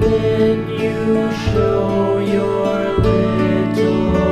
then you show your little